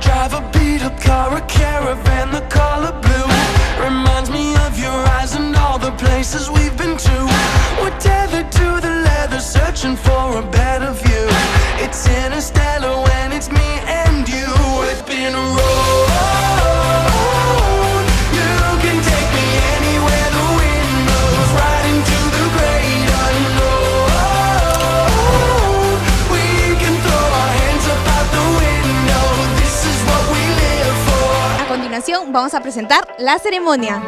drive a beat up car, a caravan, the color blue. vamos a presentar la ceremonia.